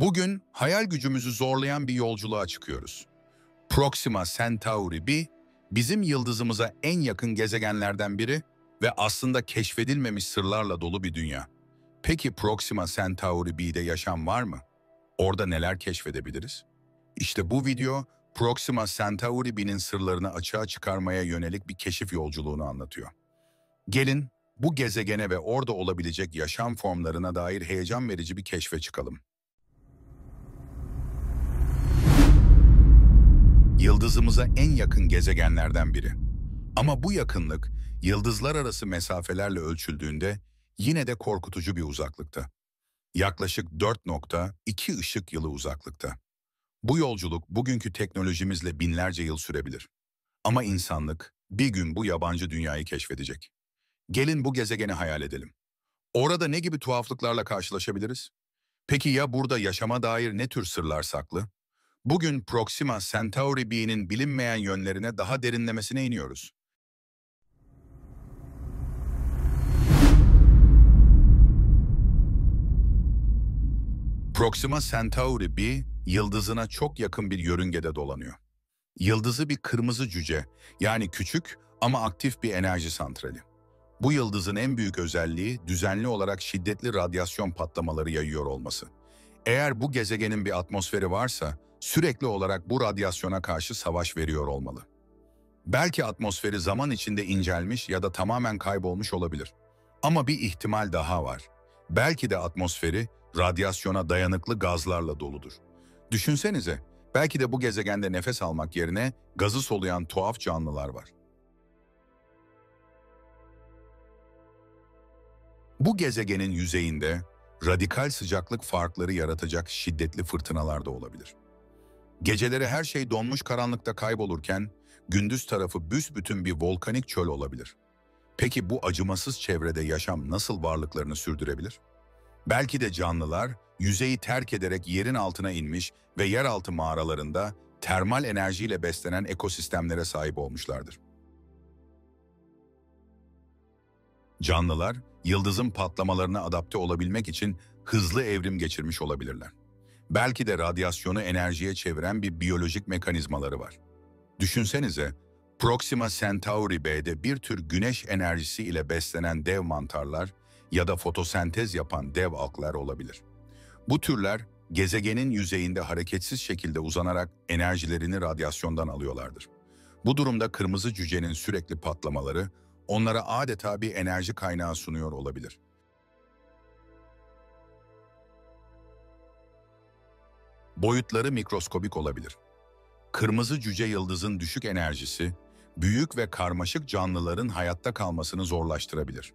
Bugün hayal gücümüzü zorlayan bir yolculuğa çıkıyoruz. Proxima Centauri b, bizim yıldızımıza en yakın gezegenlerden biri ve aslında keşfedilmemiş sırlarla dolu bir dünya. Peki Proxima Centauri b'de yaşam var mı? Orada neler keşfedebiliriz? İşte bu video Proxima Centauri b'nin sırlarını açığa çıkarmaya yönelik bir keşif yolculuğunu anlatıyor. Gelin bu gezegene ve orada olabilecek yaşam formlarına dair heyecan verici bir keşfe çıkalım. Yıldızımıza en yakın gezegenlerden biri. Ama bu yakınlık yıldızlar arası mesafelerle ölçüldüğünde yine de korkutucu bir uzaklıkta. Yaklaşık 4.2 ışık yılı uzaklıkta. Bu yolculuk bugünkü teknolojimizle binlerce yıl sürebilir. Ama insanlık bir gün bu yabancı dünyayı keşfedecek. Gelin bu gezegeni hayal edelim. Orada ne gibi tuhaflıklarla karşılaşabiliriz? Peki ya burada yaşama dair ne tür sırlar saklı? Bugün Proxima Centauri B'nin bilinmeyen yönlerine daha derinlemesine iniyoruz. Proxima Centauri b, yıldızına çok yakın bir yörüngede dolanıyor. Yıldızı bir kırmızı cüce, yani küçük ama aktif bir enerji santrali. Bu yıldızın en büyük özelliği düzenli olarak şiddetli radyasyon patlamaları yayıyor olması. Eğer bu gezegenin bir atmosferi varsa, sürekli olarak bu radyasyona karşı savaş veriyor olmalı. Belki atmosferi zaman içinde incelmiş ya da tamamen kaybolmuş olabilir. Ama bir ihtimal daha var. Belki de atmosferi radyasyona dayanıklı gazlarla doludur. Düşünsenize, belki de bu gezegende nefes almak yerine gazı soluyan tuhaf canlılar var. Bu gezegenin yüzeyinde radikal sıcaklık farkları yaratacak şiddetli fırtınalar da olabilir. Geceleri her şey donmuş karanlıkta kaybolurken, gündüz tarafı büsbütün bir volkanik çöl olabilir. Peki bu acımasız çevrede yaşam nasıl varlıklarını sürdürebilir? Belki de canlılar yüzeyi terk ederek yerin altına inmiş ve yeraltı mağaralarında termal enerjiyle beslenen ekosistemlere sahip olmuşlardır. Canlılar, yıldızın patlamalarına adapte olabilmek için hızlı evrim geçirmiş olabilirler. Belki de radyasyonu enerjiye çeviren bir biyolojik mekanizmaları var. Düşünsenize, Proxima Centauri B'de bir tür güneş enerjisi ile beslenen dev mantarlar ya da fotosentez yapan dev alklar olabilir. Bu türler gezegenin yüzeyinde hareketsiz şekilde uzanarak enerjilerini radyasyondan alıyorlardır. Bu durumda kırmızı cücenin sürekli patlamaları onlara adeta bir enerji kaynağı sunuyor olabilir. Boyutları mikroskobik olabilir. Kırmızı cüce yıldızın düşük enerjisi, büyük ve karmaşık canlıların hayatta kalmasını zorlaştırabilir.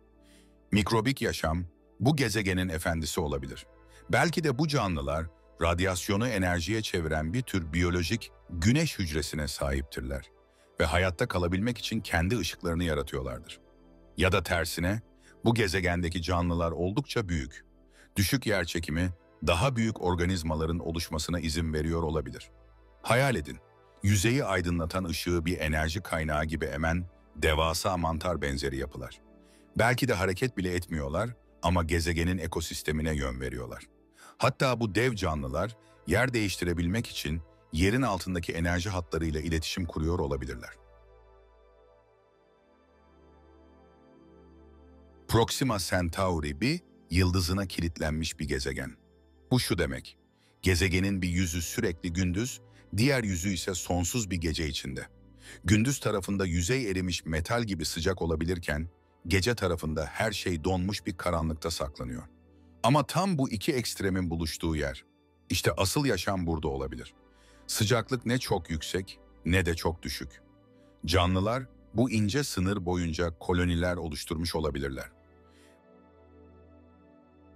Mikrobik yaşam, bu gezegenin efendisi olabilir. Belki de bu canlılar, radyasyonu enerjiye çeviren bir tür biyolojik güneş hücresine sahiptirler ve hayatta kalabilmek için kendi ışıklarını yaratıyorlardır. Ya da tersine, bu gezegendeki canlılar oldukça büyük. Düşük yer çekimi, daha büyük organizmaların oluşmasına izin veriyor olabilir. Hayal edin, yüzeyi aydınlatan ışığı bir enerji kaynağı gibi emen devasa mantar benzeri yapılar. Belki de hareket bile etmiyorlar ama gezegenin ekosistemine yön veriyorlar. Hatta bu dev canlılar yer değiştirebilmek için yerin altındaki enerji hatlarıyla iletişim kuruyor olabilirler. Proxima Centauri bir yıldızına kilitlenmiş bir gezegen. Bu şu demek, gezegenin bir yüzü sürekli gündüz, diğer yüzü ise sonsuz bir gece içinde. Gündüz tarafında yüzey erimiş metal gibi sıcak olabilirken, gece tarafında her şey donmuş bir karanlıkta saklanıyor. Ama tam bu iki ekstremin buluştuğu yer, işte asıl yaşam burada olabilir. Sıcaklık ne çok yüksek ne de çok düşük. Canlılar bu ince sınır boyunca koloniler oluşturmuş olabilirler.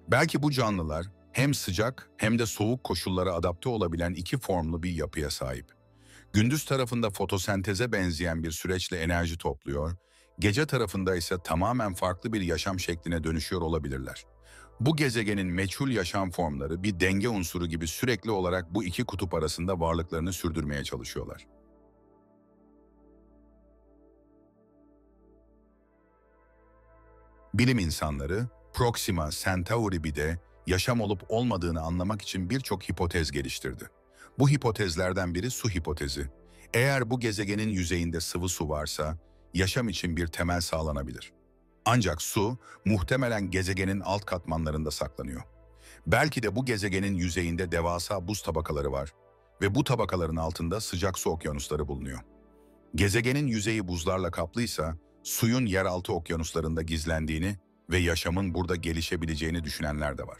Belki bu canlılar hem sıcak hem de soğuk koşullara adapte olabilen iki formlu bir yapıya sahip. Gündüz tarafında fotosenteze benzeyen bir süreçle enerji topluyor, gece tarafında ise tamamen farklı bir yaşam şekline dönüşüyor olabilirler. Bu gezegenin meçhul yaşam formları bir denge unsuru gibi sürekli olarak bu iki kutup arasında varlıklarını sürdürmeye çalışıyorlar. Bilim insanları Proxima Centauri B'de yaşam olup olmadığını anlamak için birçok hipotez geliştirdi. Bu hipotezlerden biri su hipotezi. Eğer bu gezegenin yüzeyinde sıvı su varsa, yaşam için bir temel sağlanabilir. Ancak su, muhtemelen gezegenin alt katmanlarında saklanıyor. Belki de bu gezegenin yüzeyinde devasa buz tabakaları var ve bu tabakaların altında sıcak su okyanusları bulunuyor. Gezegenin yüzeyi buzlarla kaplıysa, suyun yeraltı okyanuslarında gizlendiğini ve yaşamın burada gelişebileceğini düşünenler de var.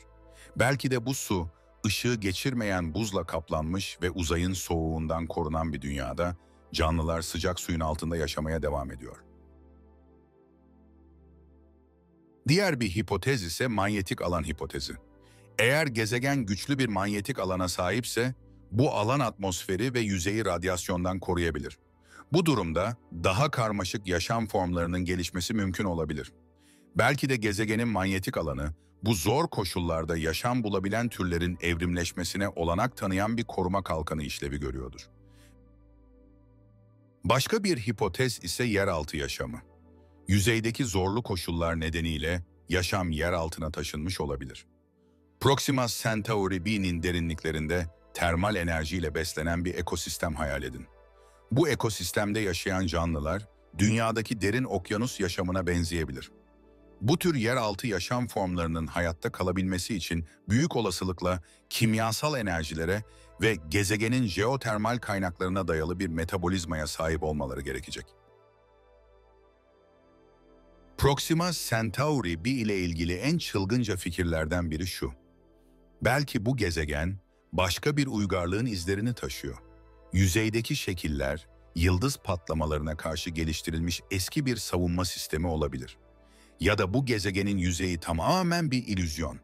Belki de bu su, ışığı geçirmeyen buzla kaplanmış ve uzayın soğuğundan korunan bir dünyada, canlılar sıcak suyun altında yaşamaya devam ediyor. Diğer bir hipotez ise manyetik alan hipotezi. Eğer gezegen güçlü bir manyetik alana sahipse, bu alan atmosferi ve yüzeyi radyasyondan koruyabilir. Bu durumda daha karmaşık yaşam formlarının gelişmesi mümkün olabilir. Belki de gezegenin manyetik alanı, bu zor koşullarda yaşam bulabilen türlerin evrimleşmesine olanak tanıyan bir koruma kalkanı işlevi görüyordur. Başka bir hipotez ise yeraltı yaşamı. Yüzeydeki zorlu koşullar nedeniyle yaşam yer altına taşınmış olabilir. Proxima Centauri b'nin derinliklerinde termal enerjiyle beslenen bir ekosistem hayal edin. Bu ekosistemde yaşayan canlılar, dünyadaki derin okyanus yaşamına benzeyebilir. Bu tür yeraltı yaşam formlarının hayatta kalabilmesi için büyük olasılıkla kimyasal enerjilere ve gezegenin jeotermal kaynaklarına dayalı bir metabolizmaya sahip olmaları gerekecek. Proxima Centauri B ile ilgili en çılgınca fikirlerden biri şu. Belki bu gezegen başka bir uygarlığın izlerini taşıyor. Yüzeydeki şekiller, yıldız patlamalarına karşı geliştirilmiş eski bir savunma sistemi olabilir. Ya da bu gezegenin yüzeyi tamamen bir ilüzyon.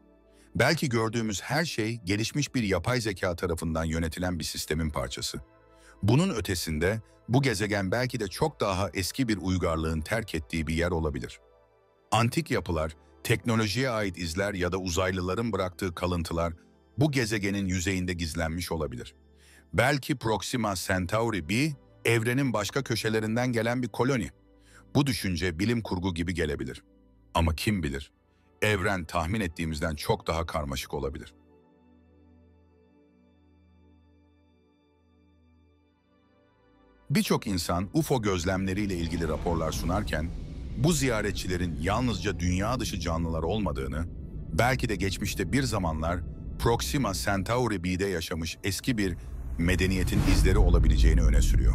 Belki gördüğümüz her şey gelişmiş bir yapay zeka tarafından yönetilen bir sistemin parçası. Bunun ötesinde bu gezegen belki de çok daha eski bir uygarlığın terk ettiği bir yer olabilir. Antik yapılar, teknolojiye ait izler ya da uzaylıların bıraktığı kalıntılar bu gezegenin yüzeyinde gizlenmiş olabilir. Belki Proxima Centauri b, evrenin başka köşelerinden gelen bir koloni. Bu düşünce bilim kurgu gibi gelebilir. Ama kim bilir, evren tahmin ettiğimizden çok daha karmaşık olabilir. Birçok insan UFO gözlemleriyle ilgili raporlar sunarken, bu ziyaretçilerin yalnızca dünya dışı canlılar olmadığını, belki de geçmişte bir zamanlar Proxima Centauri b'de yaşamış eski bir medeniyetin izleri olabileceğini öne sürüyor.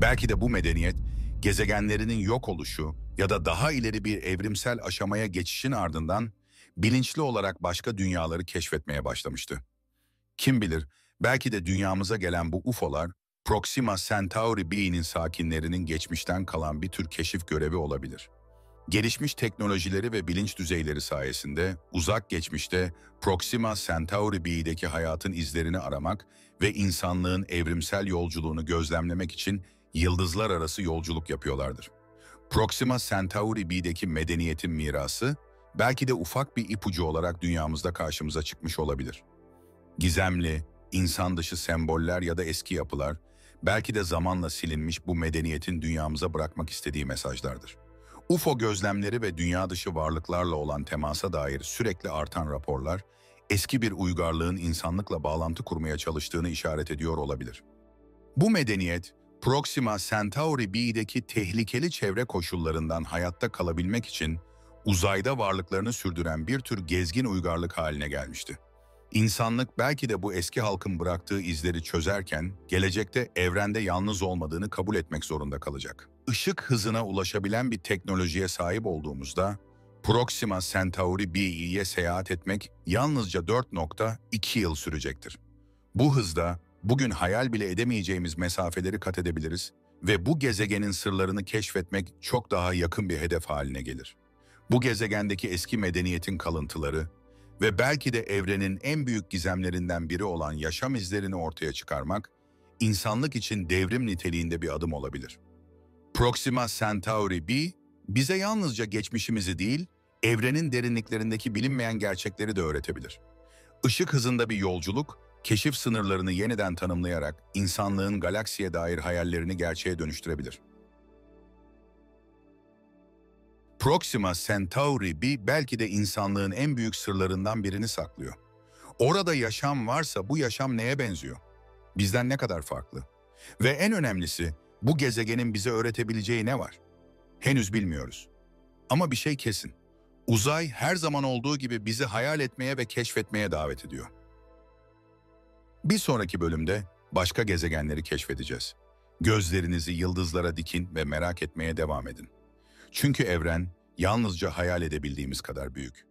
Belki de bu medeniyet, gezegenlerinin yok oluşu ya da daha ileri bir evrimsel aşamaya geçişin ardından bilinçli olarak başka dünyaları keşfetmeye başlamıştı. Kim bilir, belki de dünyamıza gelen bu UFO'lar, Proxima Centauri b'nin sakinlerinin geçmişten kalan bir tür keşif görevi olabilir. Gelişmiş teknolojileri ve bilinç düzeyleri sayesinde uzak geçmişte Proxima Centauri b'deki hayatın izlerini aramak ve insanlığın evrimsel yolculuğunu gözlemlemek için yıldızlar arası yolculuk yapıyorlardır. Proxima Centauri b'deki medeniyetin mirası belki de ufak bir ipucu olarak dünyamızda karşımıza çıkmış olabilir. Gizemli, insan dışı semboller ya da eski yapılar belki de zamanla silinmiş bu medeniyetin dünyamıza bırakmak istediği mesajlardır. UFO gözlemleri ve dünya dışı varlıklarla olan temasa dair sürekli artan raporlar, eski bir uygarlığın insanlıkla bağlantı kurmaya çalıştığını işaret ediyor olabilir. Bu medeniyet, Proxima Centauri b'deki tehlikeli çevre koşullarından hayatta kalabilmek için uzayda varlıklarını sürdüren bir tür gezgin uygarlık haline gelmişti. İnsanlık belki de bu eski halkın bıraktığı izleri çözerken, gelecekte evrende yalnız olmadığını kabul etmek zorunda kalacak. Işık hızına ulaşabilen bir teknolojiye sahip olduğumuzda, Proxima Centauri b'ye seyahat etmek yalnızca 4.2 yıl sürecektir. Bu hızda bugün hayal bile edemeyeceğimiz mesafeleri kat edebiliriz ve bu gezegenin sırlarını keşfetmek çok daha yakın bir hedef haline gelir. Bu gezegendeki eski medeniyetin kalıntıları, ve belki de evrenin en büyük gizemlerinden biri olan yaşam izlerini ortaya çıkarmak, insanlık için devrim niteliğinde bir adım olabilir. Proxima Centauri b, bize yalnızca geçmişimizi değil, evrenin derinliklerindeki bilinmeyen gerçekleri de öğretebilir. Işık hızında bir yolculuk, keşif sınırlarını yeniden tanımlayarak insanlığın galaksiye dair hayallerini gerçeğe dönüştürebilir. Proxima Centauri b belki de insanlığın en büyük sırlarından birini saklıyor. Orada yaşam varsa bu yaşam neye benziyor? Bizden ne kadar farklı? Ve en önemlisi bu gezegenin bize öğretebileceği ne var? Henüz bilmiyoruz. Ama bir şey kesin. Uzay her zaman olduğu gibi bizi hayal etmeye ve keşfetmeye davet ediyor. Bir sonraki bölümde başka gezegenleri keşfedeceğiz. Gözlerinizi yıldızlara dikin ve merak etmeye devam edin. Çünkü evren yalnızca hayal edebildiğimiz kadar büyük.